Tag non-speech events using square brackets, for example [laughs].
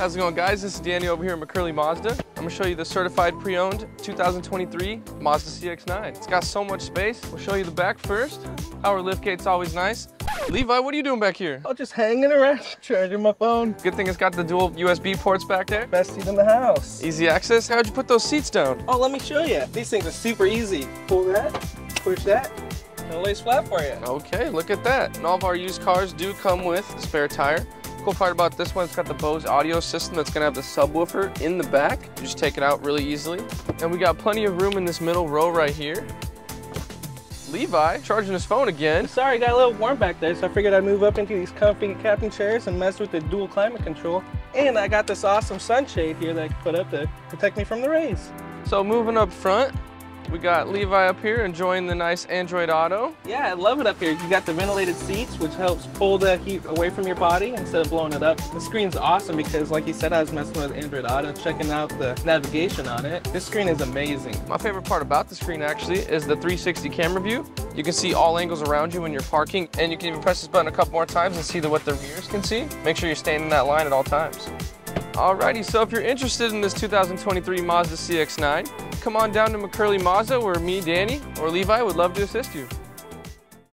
How's it going guys? This is Danny over here at McCurley Mazda. I'm gonna show you the certified pre-owned 2023 Mazda CX-9. It's got so much space. We'll show you the back first. Power liftgate's always nice. Levi, what are you doing back here? Oh, just hanging around, [laughs] charging my phone. Good thing it's got the dual USB ports back there. Best seat in the house. Easy access. How'd you put those seats down? Oh, let me show you. These things are super easy. Pull that, push that, and it lays flat for you. Okay, look at that. And all of our used cars do come with a spare tire. Cool part about this one, it's got the Bose audio system that's gonna have the subwoofer in the back. You just take it out really easily. And we got plenty of room in this middle row right here. Levi charging his phone again. Sorry, got a little warm back there, so I figured I'd move up into these comfy captain chairs and mess with the dual climate control. And I got this awesome sunshade here that I can put up to protect me from the rays. So moving up front, we got Levi up here enjoying the nice Android Auto. Yeah, I love it up here. You got the ventilated seats, which helps pull the heat away from your body instead of blowing it up. The screen's awesome because, like you said, I was messing with Android Auto, checking out the navigation on it. This screen is amazing. My favorite part about the screen actually is the 360 camera view. You can see all angles around you when you're parking, and you can even press this button a couple more times and see the, what the rears can see. Make sure you're staying in that line at all times. Alrighty, so if you're interested in this 2023 Mazda CX-9, come on down to McCurley Mazda where me, Danny, or Levi would love to assist you.